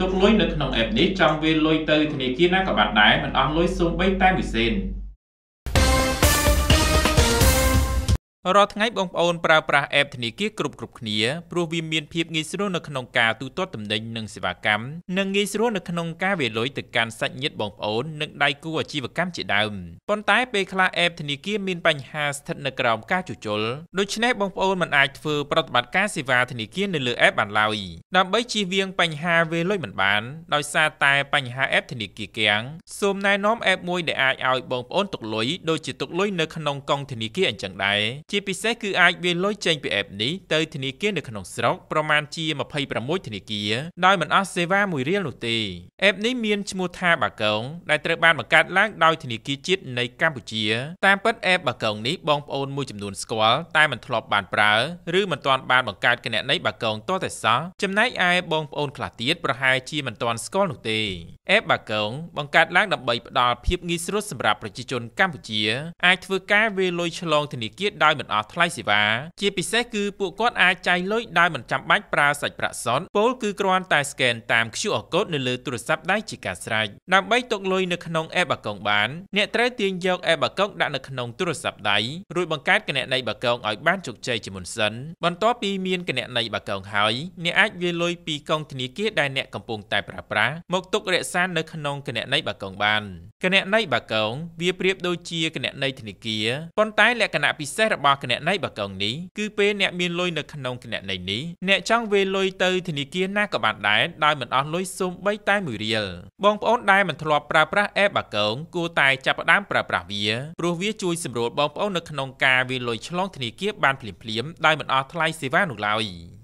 ទុកលុយនៅក្នុង app នេះចង់វាលុយទៅធនាគារណាក៏បានដែរមិនអស់លុយសូម្បីតែមួយសេន រាល់ថ្ងៃបងប្អូនប្រើប្រាស់ app ធនាគារគ្រប់គ្រប់គ្នាព្រោះវាមានភាពងាយស្រួលនៅក្នុងការទូទាត់ទំនិញនិងសេវាកម្មនិងងាយស្រួលនៅក្នុងការវាលុយទៅកាន់សាច់ញាតិបងប្អូននិងដៃគូអាជីវកម្មជាដើមប៉ុន្តែពេលខ្លះ app ធនាគារមានបញ្ហាស្ថិតនៅក្រោមការជួសជុលដូច្នេះបងប្អូនមិនអាចធ្វើប្រតិបត្តិការសេវាធនាគារនៅលើ app បានឡើយដើម្បីជៀសវាងបញ្ហាវាលុយមិនបានដោយសារតែបញ្ហា app ធនាគារគាំងសូមណែនាំ app មួយដែលអាចឲ្យបងប្អូនទុកលុយដូចជាទុកលុយនៅក្នុងកង់ធនាគារអញ្ចឹងដែរជាពិសេសគឺអាចវាលុយចេញពី app នេះទៅធនាគារនៅក្នុងស្រុកប្រមាណជា26ធនាគារដោយមិនអស់សេវាមួយរៀលនោះទេ app នេះមានឈ្មោះថាបាកងដែលត្រូវបានបង្កើតឡើងដោយធនាគារជាតិនៃកម្ពុជាតាមពិត app បាកងនេះបងប្អូនមួយចំនួនស្គាល់តែមិនធ្លាប់បានប្រើឬមិនទាន់បានបង្កើតគណនីបាកងតតែសោះចំណែកឯបងប្អូនខ្លះទៀតប្រហែលជាមិនទាន់ស្គាល់នោះទេ app បាកងបង្កើតឡើងដើម្បីផ្ដល់ភាពងាយស្រួលសម្រាប់ប្រជាជនកម្ពុជាអាចធ្វើការវាលុយឆ្លងធនាគារដោយមិនអស់ថ្លៃសេវាជាពិសេសគឺពួកគាត់អាចចាយលុយដោយមិនចាំបាច់ប្រើសាច់ប្រាក់សុទ្ធពោលគឺគ្រាន់តែ scan តាម QR code នៅលើទូរស័ព្ទដៃជាការស្រេចដើម្បីទុកលុយនៅក្នុង app បាកងបានអ្នកត្រូវទាញយក app បាកងដាក់នៅក្នុងទូរស័ព្ទដៃរួចបង្កើតគណនីបាកងឲ្យបានជោគជ័យជាមុនសិនបន្ទាប់ពីមានគណនីបាកងហើយអ្នកអាចវាលុយពីកងធនាគារដែលអ្នកកំពុងតែប្រើប្រាស់មកទុករក្សានៅក្នុងគណនីបាកងបានគណនីបាកងវាប្រៀបដូចជាគណនីធនាគារប៉ុន្តែលក្ខណៈពិសេសរបស់គណនីបាកងនេះគឺពេលអ្នកមានលុយនៅក្នុងគណនីនេះអ្នកចង់វេលុយទៅធនាគារណាក៏បានដែរដោយមិនអស់លុយសូម្បីតែមួយរៀលបងប្អូនដែលមិនធ្លាប់ប្រើប្រាស់ app បាកងគួរតែចាប់ផ្ដើមប្រើប្រាស់វាព្រោះវាជួយសម្រួលបងប្អូននៅក្នុងការវេលុយឆ្លងធនាគារបានភ្លាមៗដោយមិនអស់ថ្លៃសេវានោះឡើយ